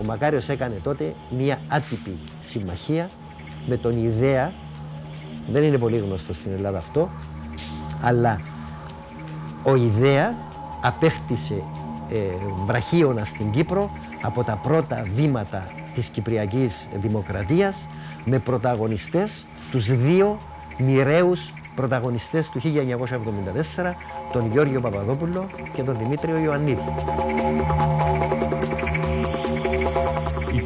Ο Μακάριος έκανε τότε μία άτυπη συμμαχία με τον Ιδέα, δεν είναι πολύ γνωστό στην Ελλάδα αυτό, αλλά ο Ιδέα απέκτησε ε, βραχίωνα στην Κύπρο από τα πρώτα βήματα της Κυπριακής Δημοκρατίας με πρωταγωνιστές τους δύο μοιραίους πρωταγωνιστές του 1974, τον Γιώργιο Παπαδόπουλο και τον Δημήτριο Ιωαννίδη.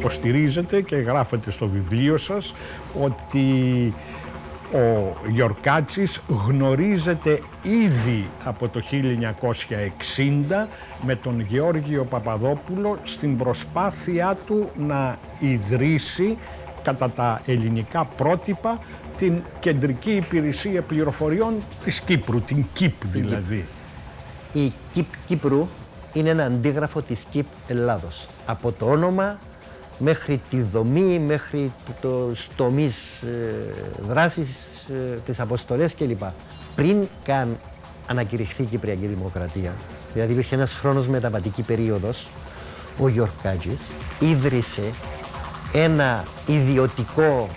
Υποστηρίζετε και γράφετε στο βιβλίο σας ότι ο Γιορκάτσης γνωρίζεται ήδη από το 1960 με τον Γεώργιο Παπαδόπουλο στην προσπάθειά του να ιδρύσει κατά τα ελληνικά πρότυπα την Κεντρική Υπηρεσία Πληροφοριών της Κύπρου, την ΚΙΠ δηλαδή. Η ΚΙΠ Κύπρου είναι ένα αντίγραφο της ΚΙΠ Ελλάδος. Από το όνομα μέχρι τη δομή, μέχρι το τομείς ε, δράσης, ε, τις αποστολές κλπ. Πριν καν ανακηρυχθεί η Κυπριακή Δημοκρατία, δηλαδή υπήρχε ένας χρόνος μεταβατική περίοδος, ο Γιορκάτζης ίδρυσε ένα ιδιωτικό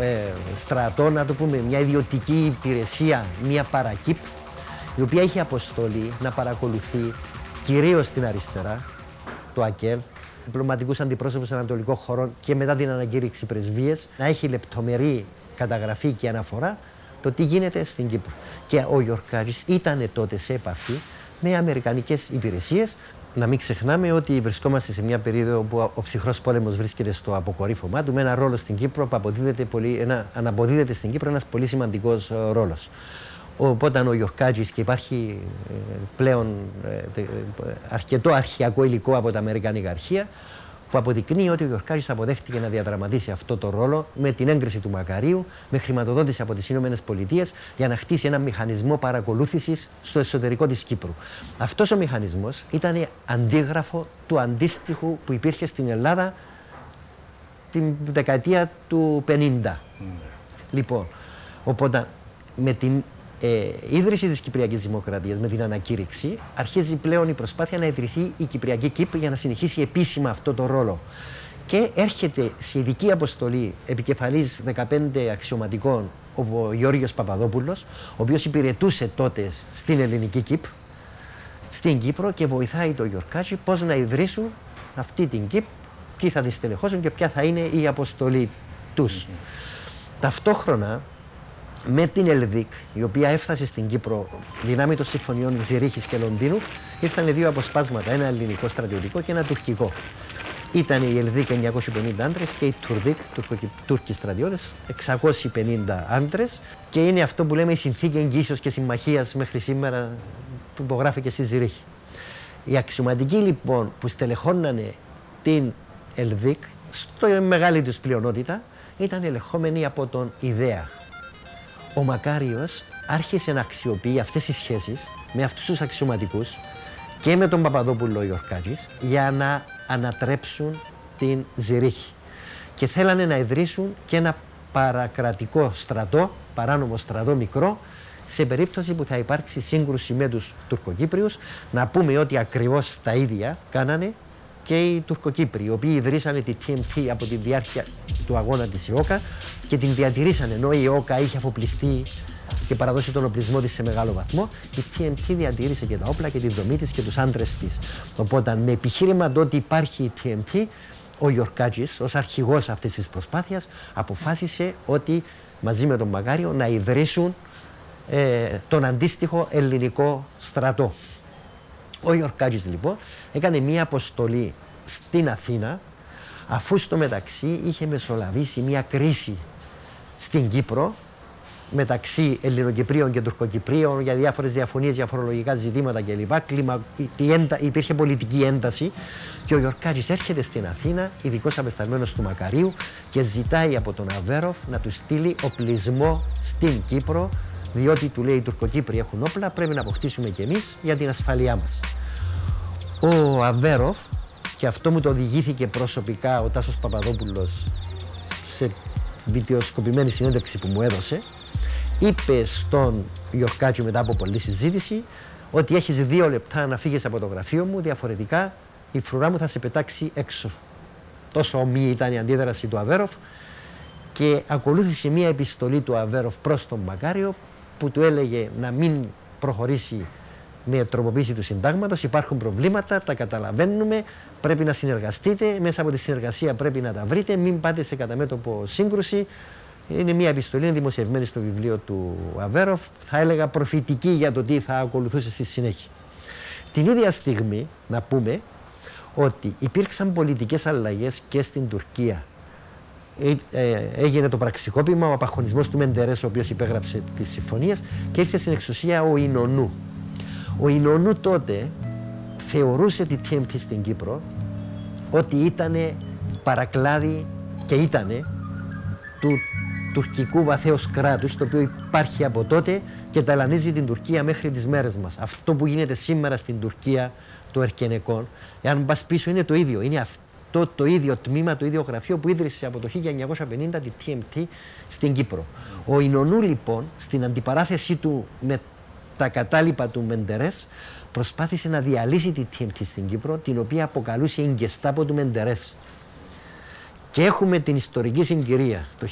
ε, στρατό, να το πούμε, μια ιδιωτική υπηρεσία, μια παρακύπ, η οποία είχε αποστολή να παρακολουθεί κυρίως την αριστερά, το ΑΚΕΛ, διπλωματικούς αντιπρόσωπους ανατολικών χωρών και μετά την ανακήρυξη πρεσβείε, να έχει λεπτομερή καταγραφή και αναφορά το τι γίνεται στην Κύπρο. Και ο Γιορκάρης ήταν τότε σε επαφή με αμερικανικές υπηρεσίες. Να μην ξεχνάμε ότι βρισκόμαστε σε μια περίοδο όπου ο ψυχρός πόλεμος βρίσκεται στο αποκορύφωμά του με ένα ρόλο στην Κύπρο που αποδίδεται πολύ, ένα, αναποδίδεται στην Κύπρο ένας πολύ σημαντικός ε, ρόλος. Οπότε ο Γιορκάτζης και υπάρχει ε, πλέον ε, αρκετό αρχιακό υλικό από τα Αμερικανικά αρχεία που αποδεικνύει ότι ο Γιορκάτζης αποδέχτηκε να διαδραματίσει αυτό το ρόλο με την έγκριση του Μακαρίου, με χρηματοδότηση από τις Ηνωμένες Πολιτείες για να χτίσει ένα μηχανισμό παρακολούθησης στο εσωτερικό της Κύπρου. Αυτός ο μηχανισμός ήταν αντίγραφο του αντίστοιχου που υπήρχε στην Ελλάδα την δεκαετία του 50. Ναι. Λοιπόν, οπότε με την ε, ίδρυση της Κυπριακής Δημοκρατίας με την ανακήρυξη αρχίζει πλέον η προσπάθεια να ιδρυθεί η Κυπριακή ΚΥΠ για να συνεχίσει επίσημα αυτό το ρόλο. Και έρχεται σε ειδική αποστολή επικεφαλής 15 αξιωματικών ο Γιώργος Παπαδόπουλος, ο οποίος υπηρετούσε τότε στην ελληνική ΚΥΠ, στην Κύπρο και βοηθάει τον Γιορκάτσι πώς να ιδρύσουν αυτή την ΚΥΠ, ποιοι θα τη στελεχώσουν και ποια θα είναι η αποστολή τους. Ταυτόχρονα με την Ελδίκ, η οποία έφτασε στην Κύπρο δυνάμει των συμφωνιών Ζηρίχης και Λονδίνου, ήρθαν δύο αποσπάσματα, ένα ελληνικό στρατιωτικό και ένα τουρκικό. Ήταν η Ελδίκ 950 άντρες και η Τουρδίκ, Τούρκοι στρατιώτες, 650 άντρες. Και είναι αυτό που λέμε η συνθήκη εγγύσεως και συμμαχίας μέχρι σήμερα που υπογράφηκε στη Ζηρίχη. Οι αξιωματικοί λοιπόν που στελεχώνανε την Ελδίκ, στο μεγάλη τους πλειονότητα, ήταν ελεγχόμενοι από τον Ιδέα, ο Μακάριος άρχισε να αξιοποιεί αυτές τις σχέσεις με αυτούς τους αξιωματικούς και με τον Παπαδόπουλο Ιορκάτζης για να ανατρέψουν την Ζηρίχη. Και θέλανε να ιδρύσουν και ένα παρακρατικό στρατό, παράνομο στρατό μικρό, σε περίπτωση που θα υπάρξει σύγκρουση με τους Τουρκοκύπριους. Να πούμε ότι ακριβώς τα ίδια κάνανε και οι Τουρκοκύπροι, οι οποίοι ιδρύσανε τη TMT από τη διάρκεια του αγώνα της ΙΟΚΑ και την διατηρήσανε, ενώ η ΙΟΚΑ είχε αφοπλιστεί και παραδώσει τον οπλισμό της σε μεγάλο βαθμό, η TMT διατήρησε και τα όπλα και τη δομή της και τους άντρες της. Οπότε, με επιχείρημα το ότι υπάρχει η TMT, ο Γιορκάτζης, ως αρχηγός αυτής της προσπάθειας, αποφάσισε ότι μαζί με τον Μαγάριο να ιδρύσουν ε, τον αντίστοιχο ελληνικό στρατό. Ο Ιορκάτζης λοιπόν έκανε μία αποστολή στην Αθήνα αφού στο μεταξύ είχε μεσολαβήσει μία κρίση στην Κύπρο μεταξύ Ελληνοκυπρίων και Τουρκοκυπρίων για διάφορες διαφωνίες, για φορολογικά ζητήματα κλπ. Κλιμα... Υπήρχε πολιτική ένταση και ο Γιορκάτζης έρχεται στην Αθήνα, ειδικός απεσταλμένος του Μακαρίου και ζητάει από τον Αβέροφ να του στείλει οπλισμό στην Κύπρο διότι του λέει οι Τουρκοκύπροι έχουν όπλα, πρέπει να αποκτήσουμε κι εμείς για την ασφαλειά μας. Ο Αβέροφ, και αυτό μου το οδηγήθηκε προσωπικά ο Τάσος Παπαδόπουλος σε βιντεοσκοπημένη συνέντευξη που μου έδωσε, είπε στον Γιορκάτσιο μετά από πολλή συζήτηση ότι έχεις δύο λεπτά να φύγεις από το γραφείο μου, διαφορετικά η φρουρά μου θα σε πετάξει έξω τόσο ομή ήταν η αντίδραση του Αβέροφ και ακολούθησε μια επιστολή του Αβέροφ προς τον Μακάριο που του έλεγε να μην προχωρήσει με τροποποίηση του συντάγματος, υπάρχουν προβλήματα, τα καταλαβαίνουμε, πρέπει να συνεργαστείτε, μέσα από τη συνεργασία πρέπει να τα βρείτε, μην πάτε σε καταμέτωπο σύγκρουση. Είναι μια επιστολή, είναι δημοσιευμένη στο βιβλίο του Αβέροφ, θα έλεγα προφητική για το τι θα ακολουθούσε στη συνέχεια. Την ίδια στιγμή, να πούμε, ότι υπήρξαν πολιτικές αλλαγές και στην Τουρκία. Ε, ε, έγινε το πραξικόπημα, ο απαχωνισμός του Μεντερές, ο οποίος υπέγραψε τις συμφωνίες και ήρθε στην εξουσία ο Ινωνού. Ο Ινωνού τότε θεωρούσε τη TMT στην Κύπρο ότι ήταν παρακλάδι και ήταν του τουρκικού βαθέως κράτους το οποίο υπάρχει από τότε και ταλανίζει την Τουρκία μέχρι τις μέρες μας. Αυτό που γίνεται σήμερα στην Τουρκία το Ερκενεκόν, εάν πας πίσω είναι το ίδιο. Είναι αυτό το ίδιο τμήμα, το ίδιο γραφείο που ίδρυσε από το 1950 τη TMT στην Κύπρο. Ο Ινωνού λοιπόν στην αντιπαράθεσή του με τα κατάλοιπα του Μεντερές προσπάθησε να διαλύσει τη TMT στην Κύπρο, την οποία αποκαλούσε η Γκεστάπο του Μεντερές. Και έχουμε την ιστορική συγκυρία το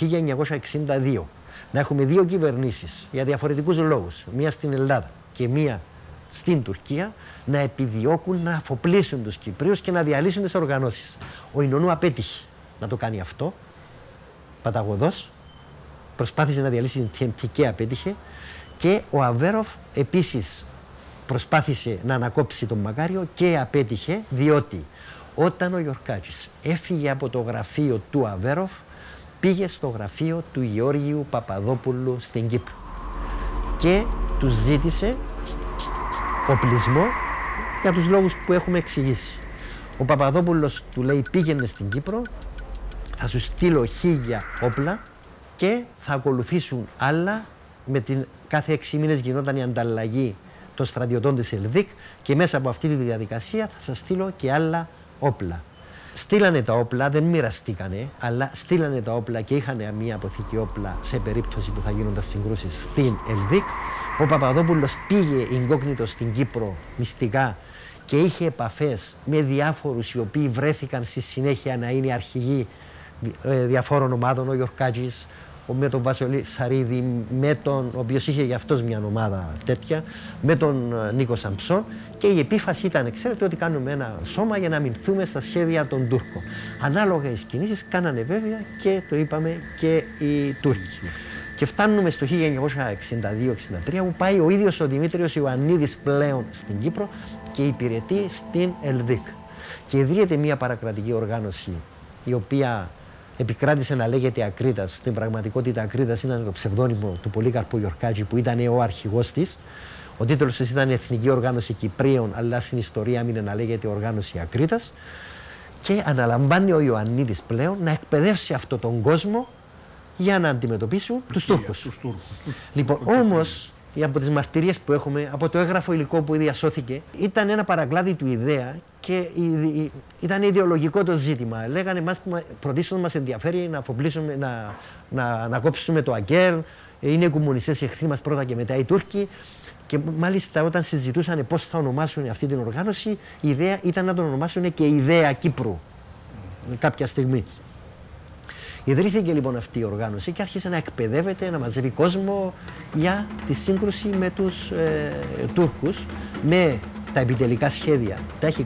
1962 να έχουμε δύο κυβερνήσεις για διαφορετικούς λόγους, μία στην Ελλάδα και μία στην Τουρκία, να επιδιώκουν να αφοπλίσουν τους Κυπρίους και να διαλύσουν τις οργανώσεις. Ο Ινωνού απέτυχε να το κάνει αυτό, παταγωδός. Προσπάθησε να διαλύσει την TMT και απέτυχε. Και ο Αβέροφ επίσης προσπάθησε να ανακόψει τον Μακάριο και απέτυχε διότι όταν ο Γιορκάτσης έφυγε από το γραφείο του Αβέροφ πήγε στο γραφείο του Γεώργιου Παπαδόπουλου στην Κύπρο και του ζήτησε οπλισμό για τους λόγους που έχουμε εξηγήσει. Ο Παπαδόπουλος του λέει πήγαινε στην Κύπρο, θα σου στείλω χίλια όπλα και θα ακολουθήσουν άλλα με την κάθε έξι μήνες γινόταν η ανταλλαγή των στρατιωτών της Ελδίκ και μέσα από αυτή τη διαδικασία θα σας στείλω και άλλα όπλα. Στείλανε τα όπλα, δεν μοιραστήκανε, αλλά στείλανε τα όπλα και είχαν μια αποθήκη όπλα σε περίπτωση που θα γίνονταν συγκρούσεις στην Ελδίκ. Ο Παπαδόπουλος πήγε εγκόκνητος στην Κύπρο μυστικά και είχε επαφές με διάφορους οι οποίοι βρέθηκαν στη συνέχεια να είναι αρχηγοί ε, διαφόρων ομάδων. Ο Γιορκάτζης, με τον Βασιλή Σαρίδη, με τον, ο οποίος είχε για αυτός μια ομάδα τέτοια, με τον ε, Νίκο Σαμψόν. Και η επίφαση ήταν, ξέρετε, ότι κάνουμε ένα σώμα για να μηνθούμε στα σχέδια των Τούρκων. Ανάλογα οι κινήσεις κάνανε βέβαια και το είπαμε και οι Τούρκοι. Και φτάνουμε στο 1962-63 που πάει ο ίδιος ο Δημήτριος Ιωαννίδης πλέον στην Κύπρο και υπηρετεί στην Ελδίκ. Και ιδρύεται μια παρακρατική οργάνωση η οποία επικράτησε να λέγεται Ακρίτας. Στην πραγματικότητα, Ακρίτας ήταν το ψευδόνυμο του Πολύκαρπου Γιορκάτζη που ήταν ο αρχηγός της. Ο τίτλος της ήταν Εθνική Οργάνωση Κυπρίων, αλλά στην ιστορία έμεινε να λέγεται Οργάνωση Ακρίτας. Και αναλαμβάνει ο Ιωαννίδης πλέον να εκπαιδεύσει αυτόν τον κόσμο για να αντιμετωπίσουν τους Τούρκους. Λοιπόν, όμως από τις μαρτυρίες που έχουμε, από το έγγραφο υλικό που διασώθηκε, ήταν ένα παραγκλάδι του ιδέα και ήταν ιδεολογικό το ζήτημα. Λέγανε μας που πρωτίστως μας ενδιαφέρει να αφοπλίσουμε, να, να, να κόψουμε το ΑΚΕΛ, είναι οι κομμουνιστές οι εχθροί μας πρώτα και μετά οι Τούρκοι και μάλιστα όταν συζητούσαν πώς θα ονομάσουν αυτή την οργάνωση η ιδέα ήταν να τον ονομάσουν και ιδέα Κύπρου κάποια στιγμή. Ιδρύθηκε λοιπόν αυτή η οργάνωση και άρχισε να εκπαιδεύεται, να μαζεύει κόσμο για τη σύγκρουση με τους ε, Τούρκους με τα επιτελικά σχέδια. Τα έχει